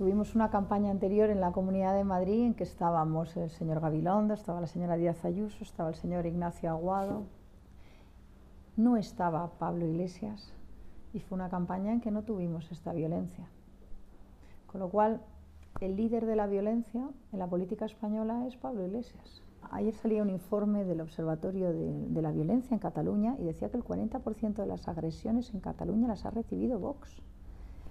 Tuvimos una campaña anterior en la Comunidad de Madrid en que estábamos el señor Gabilondo, estaba la señora Díaz Ayuso, estaba el señor Ignacio Aguado, no estaba Pablo Iglesias y fue una campaña en que no tuvimos esta violencia. Con lo cual, el líder de la violencia en la política española es Pablo Iglesias. Ayer salía un informe del Observatorio de, de la Violencia en Cataluña y decía que el 40% de las agresiones en Cataluña las ha recibido Vox.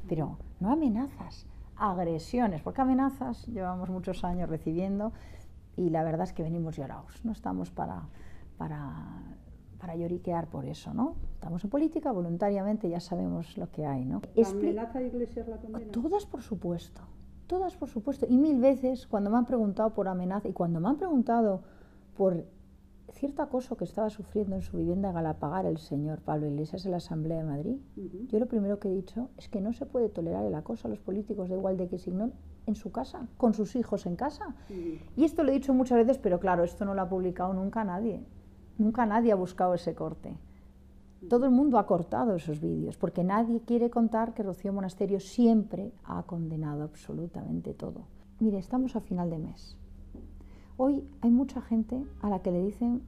Pero no amenazas, agresiones, porque amenazas llevamos muchos años recibiendo y la verdad es que venimos llorados, no estamos para, para, para lloriquear por eso, ¿no? Estamos en política, voluntariamente ya sabemos lo que hay, ¿no? ¿La amenaza Iglesias la condena? Todas, por supuesto, todas, por supuesto, y mil veces cuando me han preguntado por amenaza y cuando me han preguntado por cierto acoso que estaba sufriendo en su vivienda Galapagar el señor Pablo Iglesias en la Asamblea de Madrid, yo lo primero que he dicho es que no se puede tolerar el acoso a los políticos de igual de que signo en su casa, con sus hijos en casa. Y esto lo he dicho muchas veces, pero claro, esto no lo ha publicado nunca nadie. Nunca nadie ha buscado ese corte. Todo el mundo ha cortado esos vídeos, porque nadie quiere contar que Rocío Monasterio siempre ha condenado absolutamente todo. Mire, estamos a final de mes. Hoy hay mucha gente a la que le dicen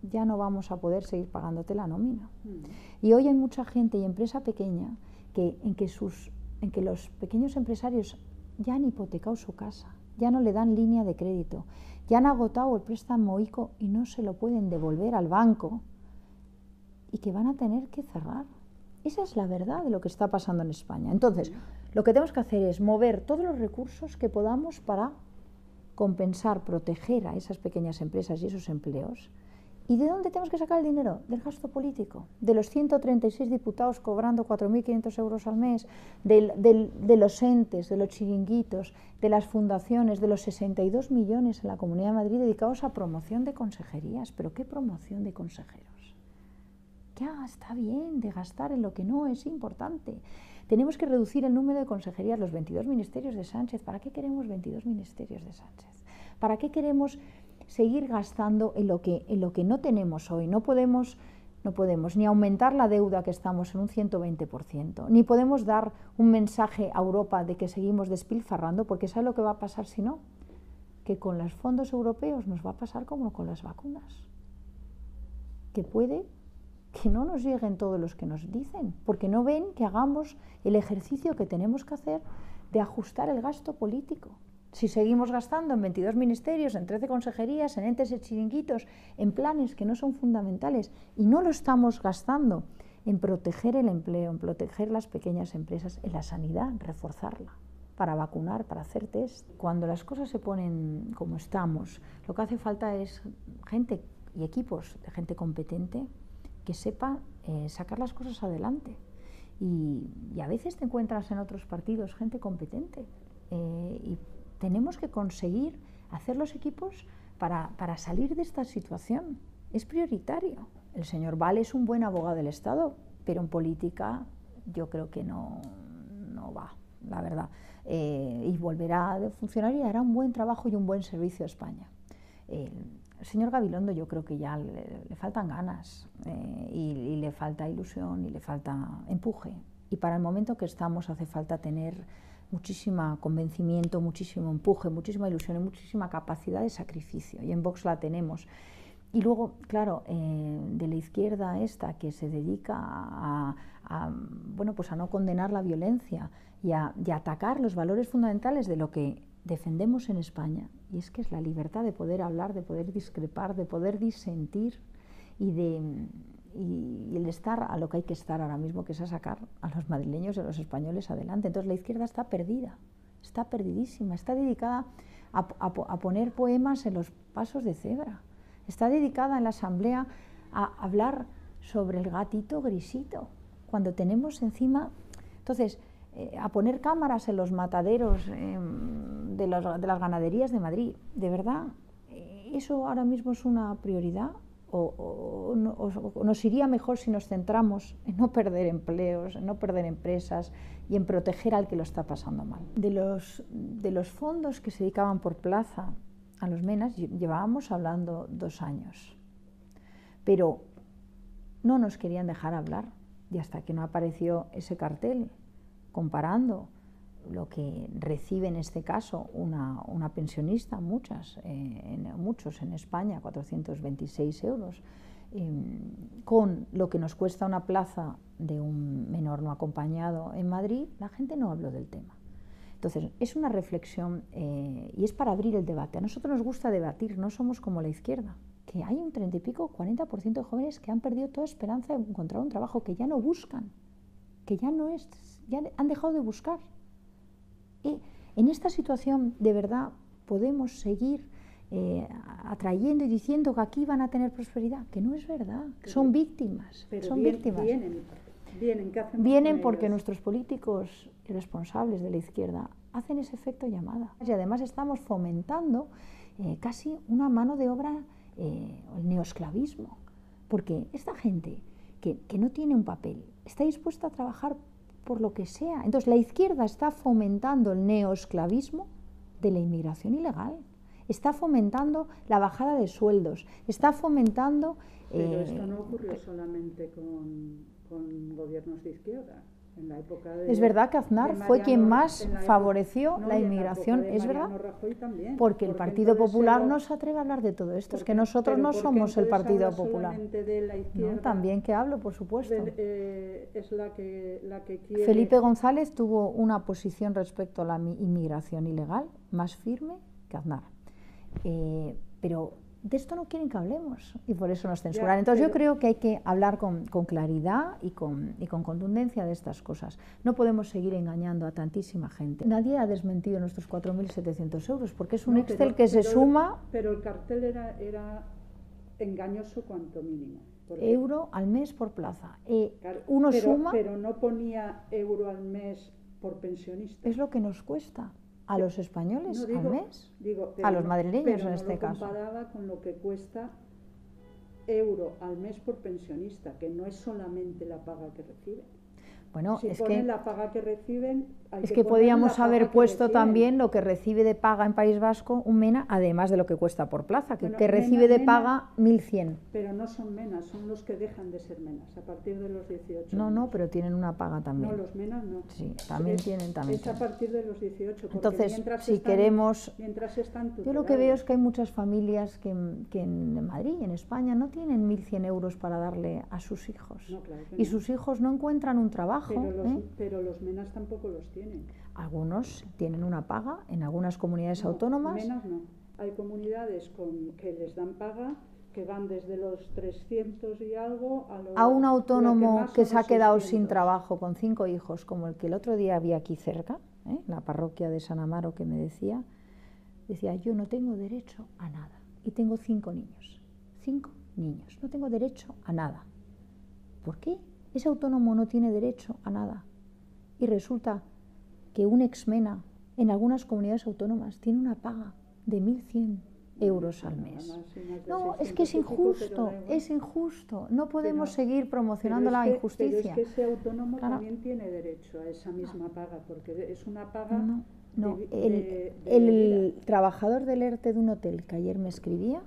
ya no vamos a poder seguir pagándote la nómina. Mm. Y hoy hay mucha gente y empresa pequeña que, en, que sus, en que los pequeños empresarios ya han hipotecado su casa, ya no le dan línea de crédito, ya han agotado el préstamo ICO y no se lo pueden devolver al banco y que van a tener que cerrar. Esa es la verdad de lo que está pasando en España. Entonces, lo que tenemos que hacer es mover todos los recursos que podamos para compensar, proteger a esas pequeñas empresas y esos empleos. ¿Y de dónde tenemos que sacar el dinero? Del gasto político, de los 136 diputados cobrando 4.500 euros al mes, de los entes, de los chiringuitos, de las fundaciones, de los 62 millones en la Comunidad de Madrid dedicados a promoción de consejerías. ¿Pero qué promoción de consejeros? Ya está bien de gastar en lo que no es importante. Tenemos que reducir el número de consejerías, los 22 ministerios de Sánchez. ¿Para qué queremos 22 ministerios de Sánchez? ¿Para qué queremos seguir gastando en lo que, en lo que no tenemos hoy? No podemos, no podemos ni aumentar la deuda que estamos en un 120%, ni podemos dar un mensaje a Europa de que seguimos despilfarrando, porque ¿sabe lo que va a pasar si no? Que con los fondos europeos nos va a pasar como con las vacunas, que puede que no nos lleguen todos los que nos dicen, porque no ven que hagamos el ejercicio que tenemos que hacer de ajustar el gasto político. Si seguimos gastando en 22 ministerios, en 13 consejerías, en entes y chiringuitos, en planes que no son fundamentales y no lo estamos gastando en proteger el empleo, en proteger las pequeñas empresas, en la sanidad, reforzarla, para vacunar, para hacer test. Cuando las cosas se ponen como estamos, lo que hace falta es gente y equipos de gente competente, que sepa eh, sacar las cosas adelante. Y, a veces te encuentras en otros partidos gente competente. Eh, y tenemos que conseguir hacer los equipos para, para, salir de esta situación. Es prioritario. El señor Val es un buen abogado del Estado, pero en política yo creo que no, no va, la verdad. Eh, y volverá a funcionar y hará un buen trabajo y un buen servicio a España. Señor Gabilondo yo creo que ya le, faltan ganas eh, y, le falta ilusión y le falta empuje. Y para el momento que estamos hace falta tener muchísimo convencimiento, muchísimo empuje, muchísima ilusión y muchísima capacidad de sacrificio. Y en Vox la tenemos. Y luego, claro, eh, de la izquierda esta que se dedica a, bueno, pues a no condenar la violencia y a atacar los valores fundamentales de lo que defendemos en España, y es que es la libertad de poder hablar, de poder discrepar, de poder disentir y de y, el estar a lo que hay que estar ahora mismo, que es a sacar a los madrileños y a los españoles adelante. Entonces la izquierda está perdida, está perdidísima, está dedicada a, a poner poemas en los pasos de cebra, está dedicada en la asamblea a hablar sobre el gatito grisito, cuando tenemos encima... Entonces, eh, a poner cámaras en los mataderos em, de, las ganaderías de Madrid. ¿De verdad eh, eso ahora mismo es una prioridad? O, nos iría mejor si nos centramos en no perder empleos, en no perder empresas y en proteger al que lo está pasando mal. De los, de los fondos que se dedicaban por plaza a los MENAS llevábamos hablando dos años, pero no nos querían dejar hablar y hasta que no apareció ese cartel comparando lo que recibe en este caso una, una pensionista, muchas, eh, en, muchos en España, 426 euros, em, con lo que nos cuesta una plaza de un menor no acompañado en Madrid, la gente no habló del tema. Entonces, es una reflexión eh, y es para abrir el debate. A nosotros nos gusta debatir, no somos como la izquierda, que hay un 30 y pico, 40% de jóvenes que han perdido toda esperanza de encontrar un trabajo, que ya no buscan, que ya no es, ya han dejado de buscar. Y en esta situación, de verdad, podemos seguir eh, atrayendo y diciendo que aquí van a tener prosperidad, que no es verdad, son víctimas, son víctimas. Vienen, vienen porque nuestros políticos responsables de la izquierda hacen ese efecto llamada. Y además estamos fomentando eh, casi una mano de obra, eh, el neoesclavismo, porque esta gente que, que no tiene un papel está dispuesta a trabajar por lo que sea. Entonces la izquierda está fomentando el neoesclavismo de la inmigración ilegal, está fomentando la bajada de sueldos, está fomentando... Pero esto no ocurrió solamente con, con gobiernos de izquierda es verdad que Aznar fue quien más favoreció la inmigración, es verdad, porque el Partido Popular no se atreve a hablar de todo esto, es que nosotros no somos el Partido Popular. también que hablo, por supuesto. Eh, Felipe González tuvo una posición respecto a la inmigración ilegal más firme que Aznar. Eh, pero de esto no quieren que hablemos y por eso nos censuran. Entonces yo creo que hay que hablar con, claridad y con, y con, contundencia de estas cosas. No podemos seguir engañando a tantísima gente. Nadie ha desmentido nuestros 4.700 euros porque es un Excel que se suma... Pero el cartel era, era engañoso cuanto mínimo. Euro al mes por plaza. Eh, uno suma... Pero no ponía euro al mes por pensionista. Es lo que nos cuesta a los españoles al mes, a los madrileños en este caso. comparaba con lo que cuesta euro al mes por pensionista, que no es solamente la paga que recibe. Bueno, si es que la paga que reciben, es que podíamos haber puesto también lo que recibe de paga en País Vasco un MENA, además de lo que cuesta por plaza, que, que recibe de paga 1.100. Pero no son MENAs, son los que dejan de ser MENAs a partir de los 18. No, no, pero tienen una paga también. No, los MENAs no. Sí, también tienen también. Es a partir de los 18. Entonces, si queremos, mientras están yo lo que veo es que hay muchas familias que, que en Madrid, en España, no tienen 1.100 euros para darle a sus hijos. y sus hijos no encuentran un trabajo pero los, ¿eh? pero los menas tampoco los tienen. Algunos tienen una paga en algunas comunidades autónomas. Menas no. Hay comunidades con, que les dan paga que van desde los 300 y algo a, un autónomo que, se ha quedado sin trabajo con cinco hijos, como el que el otro día había aquí cerca, ¿eh? la parroquia de San Amaro, que me decía, decía, yo no tengo derecho a nada. Y tengo cinco niños, cinco niños, no tengo derecho a nada. ¿Por qué? Ese autónomo no tiene derecho a nada. Y resulta que un exmena en algunas comunidades autónomas tiene una paga de 1.100 euros al mes. No, es que es injusto, es injusto. No podemos seguir promocionando la injusticia. Pero es que ese autónomo también tiene derecho a esa misma paga, porque es una paga... No, no. el, el trabajador del ERTE de un hotel que ayer me escribía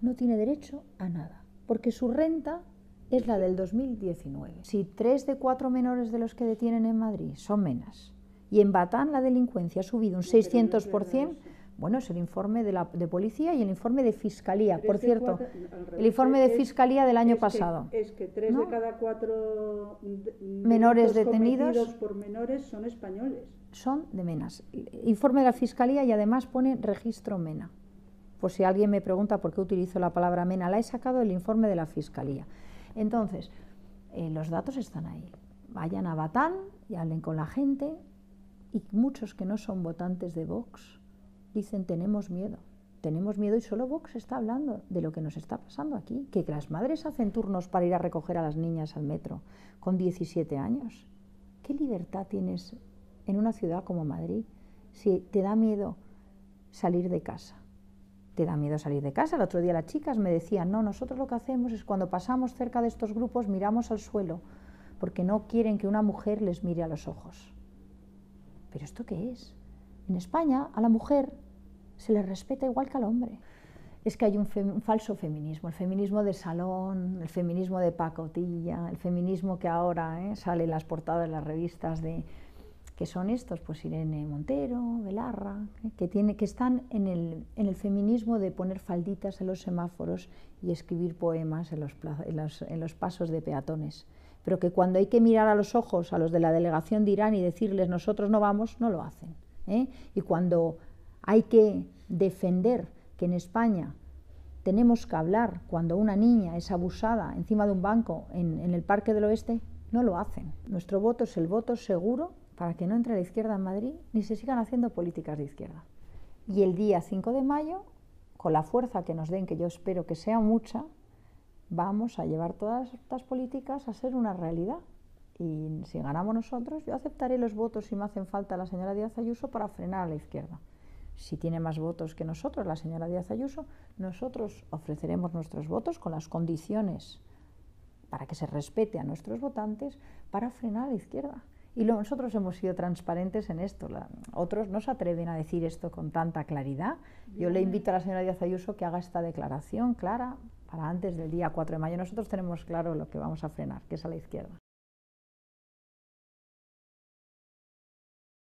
no tiene derecho a nada, porque su renta es la del 2019. Si tres de cuatro menores de los que detienen en Madrid son menas y en Batán la delincuencia ha subido un 600%, bueno, es el informe de, la, de policía y el informe de fiscalía. Por cierto, el informe de fiscalía del año pasado. es que tres de cada cuatro menores detenidos por menores son españoles. Son de menas. Informe de la fiscalía y además pone registro MENA. Por si alguien me pregunta por qué utilizo la palabra MENA, la he sacado del informe de la fiscalía. Entonces, eh, los datos están ahí. Vayan a Batán y hablen con la gente y muchos que no son votantes de Vox dicen tenemos miedo. Tenemos miedo y solo Vox está hablando de lo que nos está pasando aquí, que las madres hacen turnos para ir a recoger a las niñas al metro con 17 años. ¿Qué libertad tienes en una ciudad como Madrid si te da miedo salir de casa? Te da miedo salir de casa. El otro día las chicas me decían, no, nosotros lo que hacemos es cuando pasamos cerca de estos grupos miramos al suelo, porque no quieren que una mujer les mire a los ojos. ¿Pero esto qué es? En España a la mujer se le respeta igual que al hombre. Es que hay un, falso feminismo, el feminismo de salón, el feminismo de pacotilla, el feminismo que ahora ¿eh? sale en las portadas de las revistas de que son estos, pues Irene Montero, Belarra, que, tiene, que están en el, en el, feminismo de poner falditas en los semáforos y escribir poemas en los, en los, en los pasos de peatones pero que cuando hay que mirar a los ojos a los de la delegación de Irán y decirles nosotros no vamos, no lo hacen. ¿eh? Y cuando hay que defender que en España tenemos que hablar cuando una niña es abusada encima de un banco en, en el Parque del Oeste, no lo hacen. Nuestro voto es el voto seguro para que no entre la izquierda en Madrid ni se sigan haciendo políticas de izquierda. Y el día 5 de mayo, con la fuerza que nos den, que yo espero que sea mucha, vamos a llevar todas estas políticas a ser una realidad. Y si ganamos nosotros, yo aceptaré los votos si me hacen falta la señora Díaz Ayuso para frenar a la izquierda. Si tiene más votos que nosotros, la señora Díaz Ayuso, nosotros ofreceremos nuestros votos con las condiciones para que se respete a nuestros votantes para frenar a la izquierda. Y nosotros hemos sido transparentes en esto. otros no se atreven a decir esto con tanta claridad. Yo le invito a la señora Díaz Ayuso que haga esta declaración clara para antes del día 4 de mayo. Nosotros tenemos claro lo que vamos a frenar, que es a la izquierda.